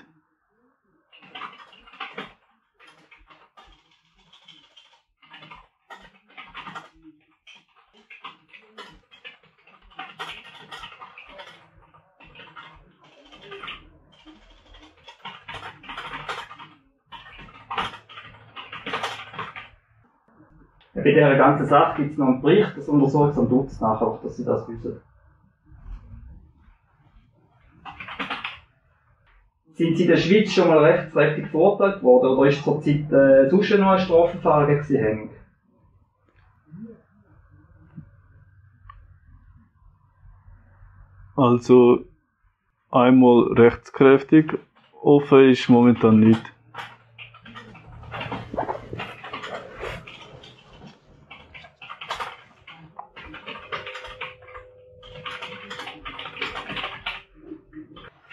[SPEAKER 2] Bei dieser ganzen Sache gibt es noch einen Bericht, das Untersuchungsamt Dutz nachher, dass Sie das wissen. Sind Sie in der Schweiz schon mal rechtskräftig verurteilt worden oder ist zurzeit äh, sonst noch ein Strafverfahren gegen hängig?
[SPEAKER 1] Also, einmal rechtskräftig, offen ist momentan nicht.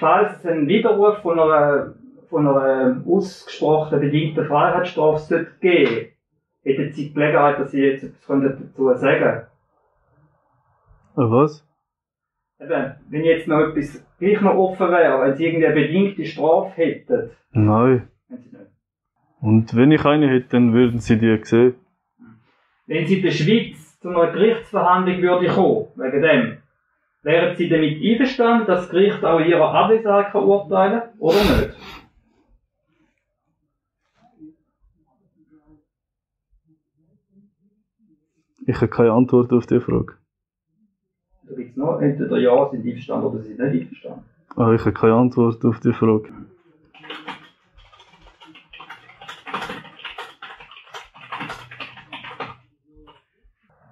[SPEAKER 2] Falls es einen Widerruf von einer, von einer ausgesprochenen bedingten Freiheitsstrafe sollte geben, hätten Sie die Gelegenheit, dass Sie jetzt etwas dazu sagen könnten.
[SPEAKER 1] Was?
[SPEAKER 2] Eben, wenn jetzt noch etwas gleich noch offen wäre, wenn Sie irgendeine bedingte Strafe hätten,
[SPEAKER 1] Nein. Und wenn ich eine hätte, dann würden Sie die sehen.
[SPEAKER 2] Wenn Sie in der Schweiz zu einer Gerichtsverhandlung würde kommen, wegen dem, wären Sie damit einverstanden, dass das Gericht auch in Ihrer Abwesenheit kann urteilen oder nicht?
[SPEAKER 1] Ich habe keine Antwort auf die Frage.
[SPEAKER 2] Da gibt es noch entweder Ja, sind einverstanden oder sind nicht einverstanden.
[SPEAKER 1] Ah, ich habe keine Antwort auf die Frage.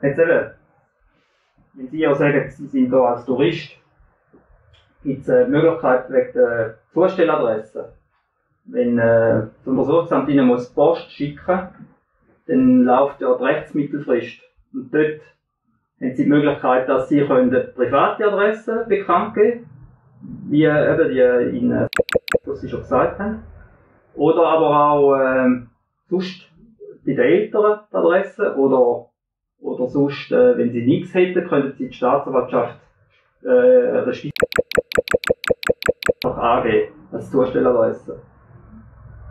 [SPEAKER 2] Jetzt eben, wenn Sie ja sagen, Sie sind hier als Tourist, gibt es eine Möglichkeit wegen der Zustelladresse. Wenn äh, das Untersuchungsamt Ihnen muss Post schicken dann läuft ja die Rechtsmittelfrist Und dort haben sie die Möglichkeit, dass sie können private Adresse bekannt geben wie eben die in, äh, was sie schon gesagt haben. Oder aber auch ähm, sonst bei den Eltern die Adresse oder, oder sonst, äh, wenn sie nichts hätten, könnten sie die Staatsanwaltschaft äh, der Schweiz angeben als Zustelladresse.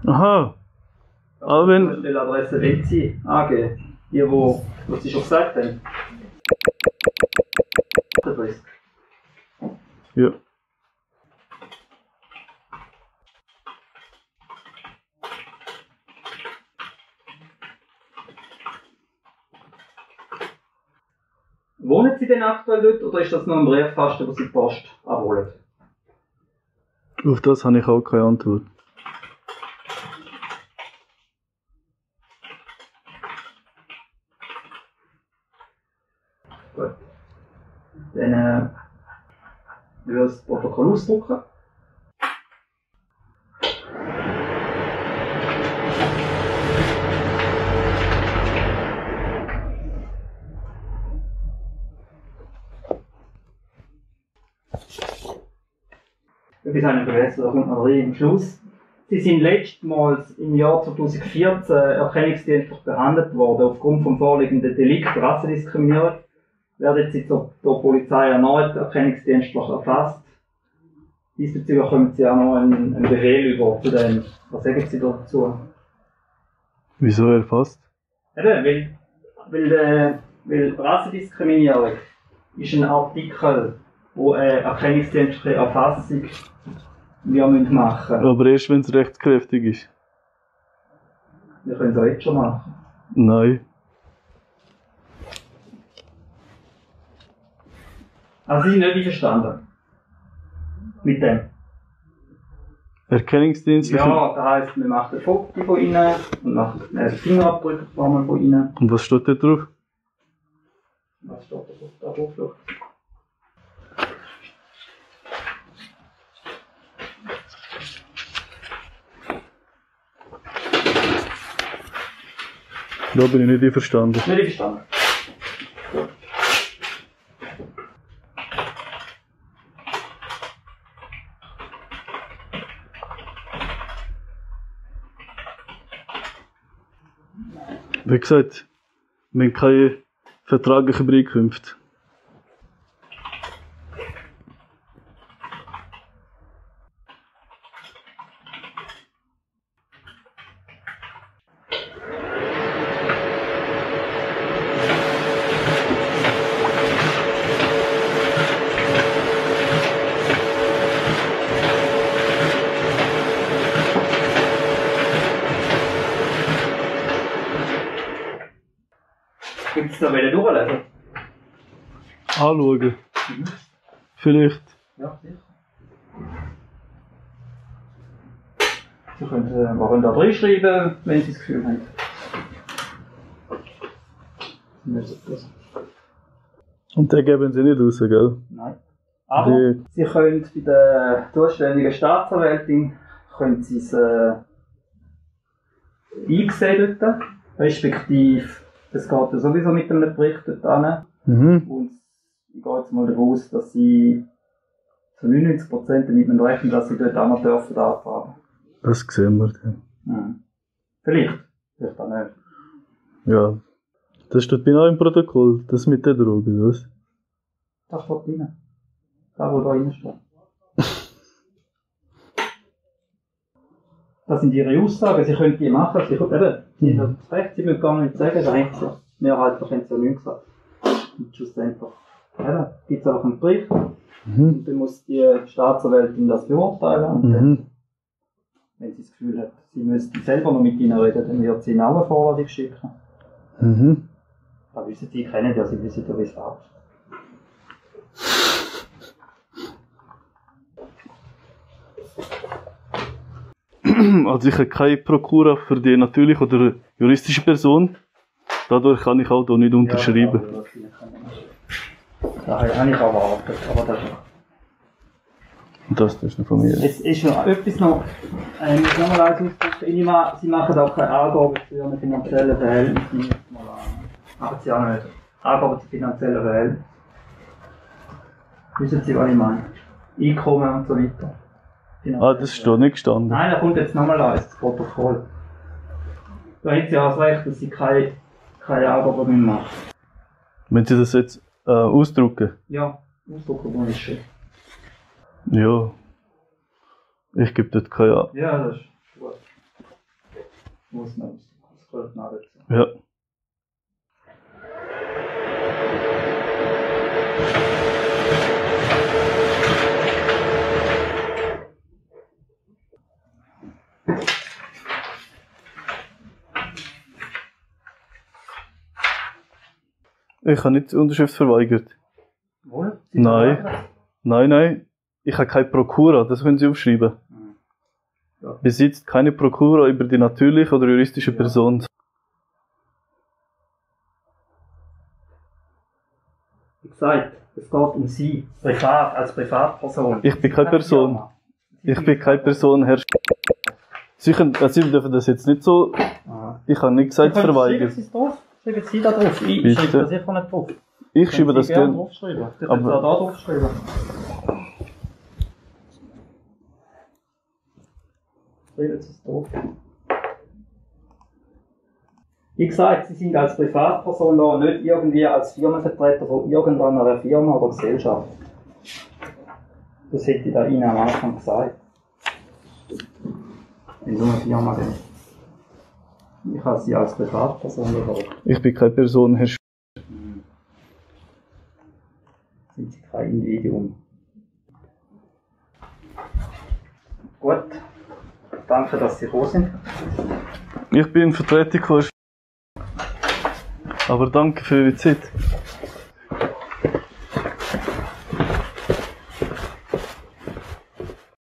[SPEAKER 1] Aha. Aber wenn-
[SPEAKER 2] Zustelladresse wenn sie angeben. Die, wo, was sie schon gesagt haben.
[SPEAKER 1] Ja.
[SPEAKER 2] Wohnen Sie denn aktuell dort oder ist das nur ein Briefkasten, wo Sie die Post abholen?
[SPEAKER 1] Auf das habe ich auch keine Antwort.
[SPEAKER 2] Gut. Dann äh, würde ich das Protokoll ausdrucken. Etwas habe ich vergessen, da kommt noch rein im Schluss. Sie sind letztmals im Jahr 2014 erkennungsdienstlich behandelt worden aufgrund vom vorliegenden Delikt Rassendiskriminierung werden sie zur, zur Polizei erneut erkennungsdienstlich erfasst. Diesbezüglich kommen sie auch noch einen, einen Befehl über zu dem. Was sagen Sie dazu?
[SPEAKER 1] Wieso erfasst?
[SPEAKER 2] Eben, weil, weil, äh, weil Rassendiskriminierung ist ein Artikel, wo eine erkennungsdienstliche Erfassung wir müssen machen.
[SPEAKER 1] Aber erst wenn es rechtskräftig ist.
[SPEAKER 2] Wir können es auch jetzt schon machen.
[SPEAKER 1] Nein.
[SPEAKER 2] Also Sie sind nicht einverstanden. Mit dem.
[SPEAKER 1] Erkennungsdienstliche.
[SPEAKER 2] Ja, das heisst, wir machen ein Foto von Ihnen und machen einen Fingerabdruck von von Ihnen.
[SPEAKER 1] Und was steht da drauf?
[SPEAKER 2] Was steht da drauf? Da drauf?
[SPEAKER 1] Da bin ich nicht einverstanden.
[SPEAKER 2] Nicht einverstanden.
[SPEAKER 1] Wie gesagt, wir haben keine vertraglichen Beikünfte. Vielleicht.
[SPEAKER 2] Ja, sicher. Sie können äh, wollen da reinschreiben, wenn Sie das Gefühl haben.
[SPEAKER 1] Und den geben sie nicht raus, gell?
[SPEAKER 2] Nein. Aber
[SPEAKER 1] Die-
[SPEAKER 2] Sie können bei der zuständigen Staatsanwältin können Sie es äh, einsehen dort, respektive es geht ja sowieso mit einem Bericht dort an
[SPEAKER 1] Mhm.
[SPEAKER 2] und ich gehe jetzt mal davon aus, dass Sie zu 99% damit müssen rechnen, dass Sie dort auch noch dürfen anfragen.
[SPEAKER 1] Das sehen wir dann.
[SPEAKER 2] Mhm. Vielleicht, vielleicht auch nicht.
[SPEAKER 1] Ja. Das steht bei euch im Protokoll, das mit der Droge, was?
[SPEAKER 2] Das steht drin. Da, wo da drin steht. Das sind Ihre Aussagen, Sie können die machen, Sie können, eben, Sie haben das Recht, Sie müssen gar nichts sagen, da haben Sie, mehrheitlich haben Sie ja nichts gesagt. Und schlussendlich, eben, gibt es einfach einen Bericht,
[SPEAKER 1] Mhm.
[SPEAKER 2] und dann muss die Staatsanwältin das beurteilen, und dann,
[SPEAKER 1] Mhm.
[SPEAKER 2] wenn sie das Gefühl hat, sie müsste selber noch mit Ihnen reden, dann wird sie Ihnen auch eine Vorladung schicken.
[SPEAKER 1] Mhm.
[SPEAKER 2] Da wissen Sie, kennen ja, Sie wissen ja, wie es läuft.
[SPEAKER 1] Also ich habe keine Prokura für die natürliche oder juristische Person. Dadurch kann ich auch hier nicht unterschreiben.
[SPEAKER 2] Ja, das habe ich erwartet, aber das
[SPEAKER 1] das ist noch von mir.
[SPEAKER 2] Es ist noch etwas noch, äh, ich nochmal eins ausdrücken. Sie machen auch keine Angaben für eine finanzielle Verhältnis, nehme ich mal an. Machen Sie auch nicht. Angaben zur finanziellen Verhältnis. Wissen Sie, was ich meine? Einkommen und so weiter.
[SPEAKER 1] Ah, das ist da nicht gestanden.
[SPEAKER 2] Nein, da kommt jetzt nochmal eins, das Protokoll. Da hat sie auch das Recht, dass sie keine, keine Angaben mehr machen.
[SPEAKER 1] Wenn Sie das jetzt äh, ausdrucken?
[SPEAKER 2] Ja, Ausdruck muss ich schon.
[SPEAKER 1] Ja. Ich gebe dort keine an.
[SPEAKER 2] Ja, das ist gut. Muss man ausdrucken, das gehört noch dazu.
[SPEAKER 1] Ja. Ich habe nicht die Unterschrift verweigert.
[SPEAKER 2] Wohl? Sie
[SPEAKER 1] Nein. Nein, nein. Ich habe keine Prokura, das können Sie aufschreiben.
[SPEAKER 2] Mhm. Ja.
[SPEAKER 1] Besitzt keine Prokura über die natürliche oder juristische
[SPEAKER 2] Ja.
[SPEAKER 1] Person.
[SPEAKER 2] Wie gesagt, es geht um Sie, privat, als Privatperson.
[SPEAKER 1] Ich bin keine Person. Ich bin keine Person, Herr. Sie, können, äh, Sie dürfen das jetzt nicht so.
[SPEAKER 2] Ah.
[SPEAKER 1] Ich habe nicht gesagt,
[SPEAKER 2] Schreiben Schreiben Sie da drauf. Ich
[SPEAKER 1] Bitte.
[SPEAKER 2] schreibe das sicher nicht drauf.
[SPEAKER 1] Ich schreibe das dann.
[SPEAKER 2] draufschreiben. Es auch da draufschreiben. Schreiben Sie es drauf. Wie gesagt, Sie sind als Privatperson da, nicht irgendwie als Firmenvertreter von irgendeiner Firma oder Gesellschaft. Das hätte ich da Ihnen am Anfang gesagt. In so einer Firma bin. Ich habe Sie als Privatperson gehört.
[SPEAKER 1] Ich bin keine Person, Herr. Sch-
[SPEAKER 2] sind sie kein Individuum. Gut. Danke, dass Sie gekommen sind.
[SPEAKER 1] Ich bin in Vertretung von Herr Sch- Aber danke für Ihre Zeit.